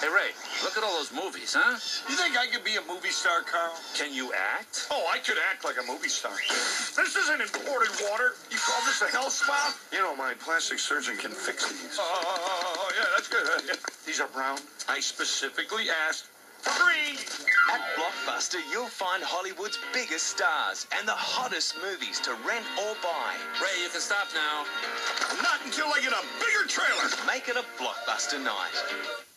Hey, Ray, look at all those movies, huh? You think I could be a movie star, Carl? Can you act? Oh, I could act like a movie star. This isn't imported water. You call this a health spa? You know, my plastic surgeon can fix these. Oh, oh, oh, oh yeah, that's good. Uh, yeah. These are brown. I specifically asked for. At Blockbuster, you'll find Hollywood's biggest stars and the hottest movies to rent or buy. Ray, you can stop now. Not until I get a bigger trailer. Make it a Blockbuster night.